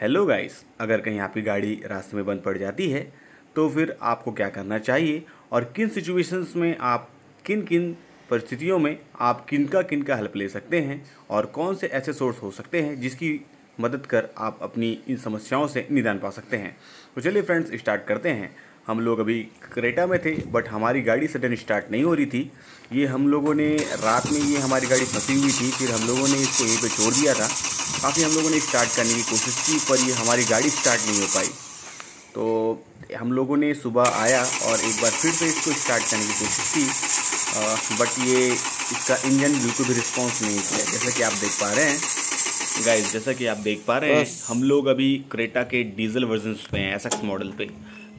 Hello guys अगर कहीं आपकी गाड़ी रास्ते में बंद पड़ जाती है तो फिर आपको क्या करना चाहिए और किन सिचुएशंस में आप किन किन परिस्थितियों में आप किन का किन का हेल्प ले सकते हैं और कौन से ऐसे सोर्स हो सकते हैं जिसकी मदद कर आप अपनी इन समस्याओं से निदान पा सकते हैं। तो चलिए फ्रेंड्स स्टार्ट करते हैं। हम लोग अभी क्रेटा में थे बट हमारी गाड़ी सडन स्टार्ट नहीं हो रही थी। ये हम लोगों ने रात में ये हमारी गाड़ी फंसी हुई थी फिर हम लोगों ने इसको यहीं पे छोड़ दिया था। काफ़ी हम लोगों ने स्टार्ट करने की कोशिश की पर ये हमारी गाड़ी स्टार्ट नहीं हो पाई। तो हम लोगों ने सुबह आया और एक बार फिर से इसको स्टार्ट करने की कोशिश की बट ये इसका इंजन बिल्कुल भी रिस्पॉन्स नहीं किया। जैसा कि आप देख पा रहे हैं गाइस जैसा कि आप देख पा रहे हैं हम लोग अभी क्रेटा के डीजल वर्जन पे हैं एस मॉडल पे।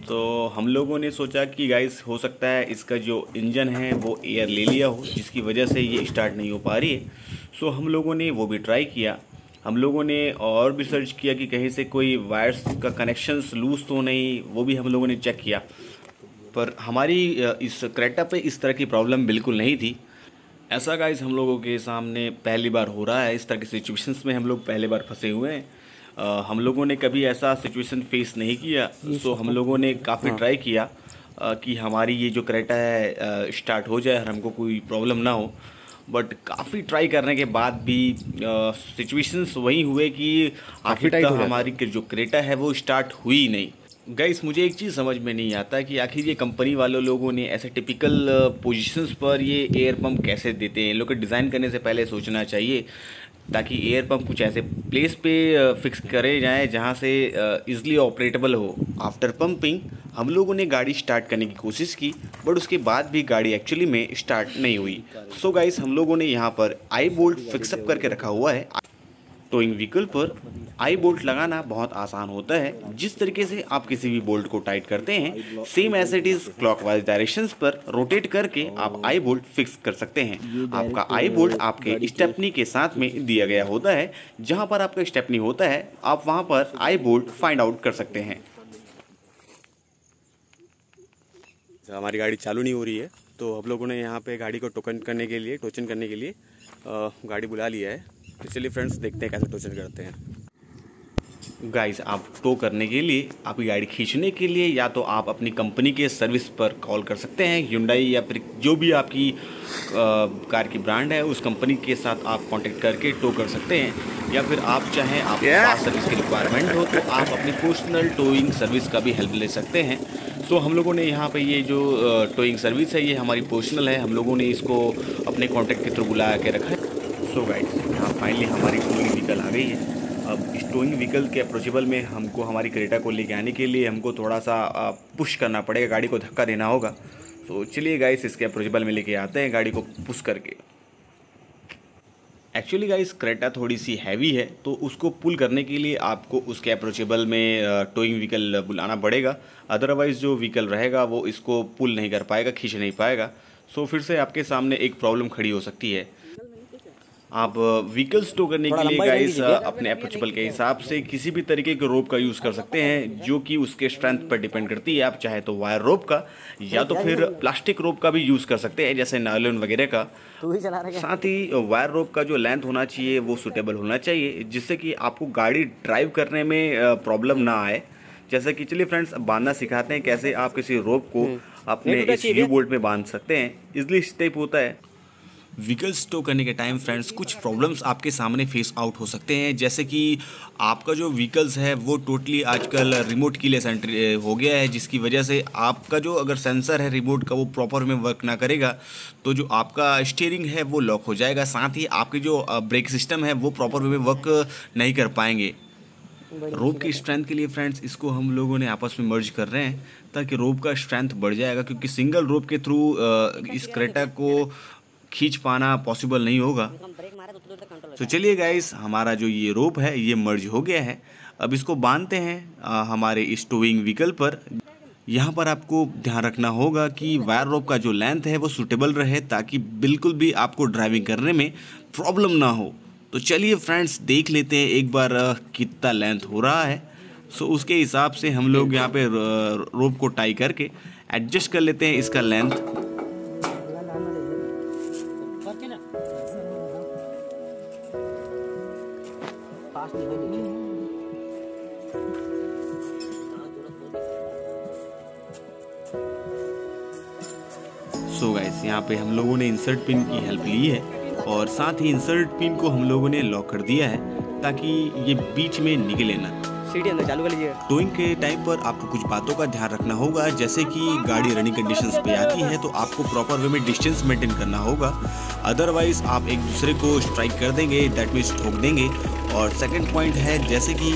तो हम लोगों ने सोचा कि गाइस हो सकता है इसका जो इंजन है, वो एयर ले लिया हो, जिसकी वजह से ये स्टार्ट नहीं हो पा रही है। सो हम लोगों ने वो भी ट्राई किया। हम लोगों ने और भी सर्च किया कि कहीं से कोई वायर्स का कनेक्शंस लूज तो नहीं, वो भी हम लोगों ने चेक किया। पर हमारी इस क्रेटा पे इस तरह की प्रॉब्लम बिल्कुल नहीं थी। ऐसा गाइस हम लोगों के सामने पहली बार हो रहा है। इस तरह की सिचुएशंस में हम लोग पहली बार फंसे हुए हैं। आ, हम लोगों ने कभी ऐसा सिचुएशन फेस नहीं किया सो हम लोगों ने काफ़ी हाँ। ट्राई किया आ, कि हमारी ये जो क्रेटा है स्टार्ट हो जाए और हमको कोई प्रॉब्लम ना हो। बट काफ़ी ट्राई करने के बाद भी सिचुएशंस वही हुए कि आखिर तक हमारी जो क्रेटा है वो स्टार्ट हुई नहीं। गाइस मुझे एक चीज़ समझ में नहीं आता कि आखिर ये कंपनी वालों लोगों ने ऐसे टिपिकल पोजीशंस पर ये एयर पंप कैसे देते हैं? इन लोग को डिज़ाइन करने से पहले सोचना चाहिए। ताकि एयर पंप कुछ ऐसे प्लेस पे फिक्स करे जाए जहाँ से इजली ऑपरेटेबल हो। आफ्टर पंपिंग हम लोगों ने गाड़ी स्टार्ट करने की कोशिश की बट उसके बाद भी गाड़ी एक्चुअली में स्टार्ट नहीं हुई। सो so गाइस हम लोगों ने यहाँ पर आई बोल्ट फिक्सअप करके रखा हुआ है। टोइंग व्हीकल पर आई बोल्ट लगाना बहुत आसान होता है। जिस तरीके से आप किसी भी बोल्ट को टाइट करते हैं same as it is clockwise directions पर रोटेट करके आप आई बोल्ट फिक्स कर सकते हैं। आपका आई बोल्ट आपके स्टेपनी के साथ में दिया गया होता है। जहाँ पर आपका स्टेपनी होता है, आप वहाँ पर आई बोल्ट फाइंड आउट कर सकते हैं। हमारी गाड़ी चालू नहीं हो रही है तो हम लोगों ने यहाँ पे गाड़ी को टोकन करने के लिए टोचन करने के लिए गाड़ी बुला लिया है। तो चलिए फ्रेंड्स देखते हैं कैसे टोचन करते हैं। गाइस आप टो करने के लिए आपकी गाड़ी खींचने के लिए या तो आप अपनी कंपनी के सर्विस पर कॉल कर सकते हैं युंडाई या फिर जो भी आपकी आ, कार की ब्रांड है उस कंपनी के साथ आप कांटेक्ट करके टो कर सकते हैं। या फिर आप चाहें आप yeah. सर्विस की रिक्वायरमेंट हो तो आप अपनी पर्सनल टोइंग सर्विस का भी हेल्प ले सकते हैं। तो हम लोगों ने यहाँ पे ये जो टोइंग सर्विस है ये हमारी पर्सनल है। हम लोगों ने इसको अपने कॉन्टैक्ट के थ्रू बुला के रखा है। सो गाइस यहाँ फाइनली हमारी टोइंग व्हीकल आ गई है। अब टोइंग व्हीकल के अप्रोचेबल में हमको, हमारी क्रेटा को लेके आने के लिए हमको थोड़ा सा पुश करना पड़ेगा। गाड़ी को धक्का देना होगा। तो चलिए गाइस इसके अप्रोचेबल में लेके आते हैं। गाड़ी को पुश करके। एक्चुअली गाइस क्रेटा थोड़ी सी हैवी है तो उसको पुल करने के लिए आपको उसके अप्रोचेबल में टोइंग व्हीकल बुलाना पड़ेगा। अदरवाइज़ जो व्हीकल रहेगा, वो इसको पुल नहीं कर पाएगा, खींच नहीं पाएगा। सो फिर से आपके सामने एक प्रॉब्लम खड़ी हो सकती है। आप व्हीकल्स टो करने के लिए गाइस अपने अप्रोचेबल के हिसाब से किसी भी तरीके के रोप का यूज़ कर सकते हैं जो कि उसके स्ट्रेंथ पर डिपेंड करती है। आप चाहे तो वायर रोप का या तो फिर प्लास्टिक रोप का भी यूज़ कर सकते हैं जैसे नायलॉन वगैरह का। साथ ही वायर रोप का जो लेंथ होना चाहिए वो सुटेबल होना चाहिए जिससे कि आपको गाड़ी ड्राइव करने में प्रॉब्लम ना आए। जैसे कि चलिए फ्रेंड्स बांधना सिखाते हैं कैसे आप किसी रोप को हम्म। अपने इस यू बोल्ट में बाँध सकते हैं। इजली स्टेप होता है। व्हीकल स्टो करने के टाइम फ्रेंड्स कुछ प्रॉब्लम्स आपके सामने फेस आउट हो सकते हैं। जैसे कि आपका जो व्हीकल्स है वो टोटली आजकल रिमोट के लिए सेंटर हो गया है जिसकी वजह से आपका जो अगर सेंसर है रिमोट का वो प्रॉपर में वर्क ना करेगा तो जो आपका स्टेयरिंग है वो लॉक हो जाएगा। साथ ही आपके जो ब्रेक सिस्टम है वो प्रॉपर वे में वर्क नहीं कर पाएँगे। रोप की स्ट्रेंथ के लिए फ्रेंड्स इसको हम लोगों ने आपस में मर्ज कर रहे हैं ताकि रोप का स्ट्रेंथ बढ़ जाएगा क्योंकि सिंगल रोप के थ्रू इस क्रेटा को खींच पाना पॉसिबल नहीं होगा। तो चलिए गाइस हमारा जो ये रोप है ये मर्ज हो गया है। अब इसको बांधते हैं आ, हमारे इस व्हीकल पर। यहाँ पर आपको ध्यान रखना होगा कि वायर रोप का जो लेंथ है वो सुटेबल रहे ताकि बिल्कुल भी आपको ड्राइविंग करने में प्रॉब्लम ना हो। तो चलिए फ्रेंड्स देख लेते हैं एक बार कितना लेंथ हो रहा है। सो उसके हिसाब से हम लोग यहाँ पे रोप को टाई करके एडजस्ट कर लेते हैं इसका लेंथ सो गाइस यहाँ पे हम लोगों ने इंसर्ट पिन की हेल्प ली है और साथ ही इंसर्ट पिन को हम लोगों ने लॉक कर दिया है ताकि ये बीच में निकले ना। सीढ़ी अंदर चालू कर लीजिएगा टोइंग के टाइम पर आपको कुछ बातों का ध्यान रखना होगा जैसे कि गाड़ी रनिंग कंडीशन पे आती है तो आपको प्रॉपर वे में डिस्टेंस मेंटेन करना होगा। अदरवाइज़ आप एक दूसरे को स्ट्राइक कर देंगे दैट मीन्स ठोक देंगे। और सेकंड पॉइंट है जैसे कि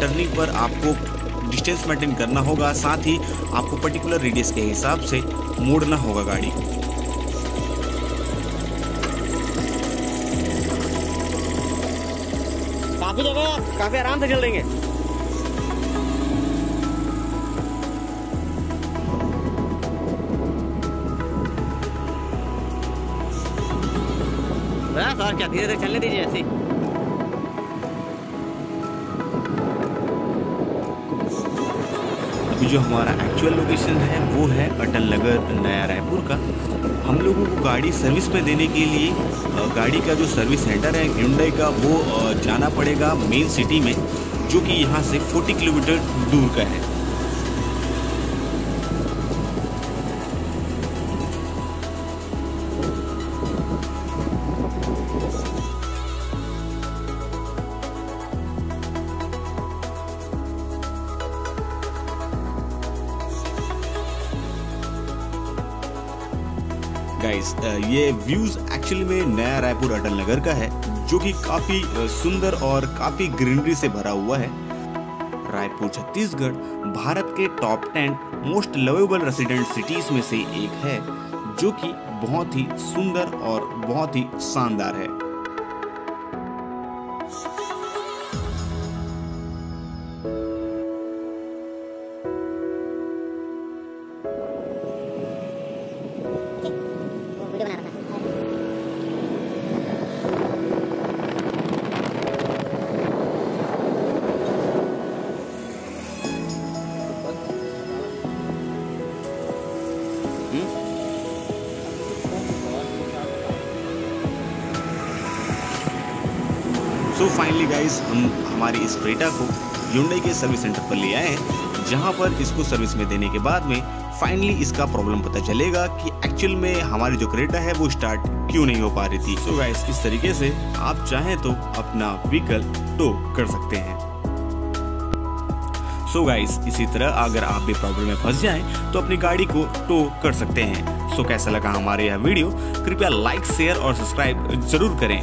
टर्निंग पर आपको डिस्टेंस मेंटेन करना होगा, साथ ही आपको पर्टिकुलर रेडियस के हिसाब से मोड़ना होगा गाड़ी को काफ़ी जगह काफ़ी आराम से चल देंगे क्या धीरे धीरे चलने दीजिए ऐसे ही। जो हमारा एक्चुअल लोकेशन है, वो है अटल नगर नया रायपुर का। हम लोगों को गाड़ी सर्विस में देने के लिए गाड़ी का जो सर्विस सेंटर है हिंडई का, वो जाना पड़ेगा मेन सिटी में, जो कि यहाँ से 40 किलोमीटर दूर का है। गाइस ये व्यूज़ एक्चुअली में नया रायपुर अटल नगर का है, जो कि काफ़ी सुंदर और काफ़ी ग्रीनरी से भरा हुआ है। रायपुर छत्तीसगढ़ भारत के top ten most lovable resident cities में से एक है, जो कि बहुत ही सुंदर और बहुत ही शानदार है। फाइनली गाइस हम हमारी इस क्रेटा को Hyundai के सर्विस सेंटर पर ले आए हैं, जहाँ पर इसको सर्विस में देने के बाद में फाइनली इसका प्रॉब्लम पता चलेगा कि एक्चुअल में हमारी जो क्रेटा है, वो स्टार्ट क्यों नहीं हो पा रही थी। सो गाइस इस तरीके से आप चाहें तो अपना व्हीकल टो कर सकते हैं। सो so गाइस इसी तरह अगर आप भी प्रॉब्लम में फंस जाएँ तो अपनी गाड़ी को टो कर सकते हैं। सो so, कैसा लगा हमारे यह वीडियो? कृपया लाइक शेयर और सब्सक्राइब ज़रूर करें।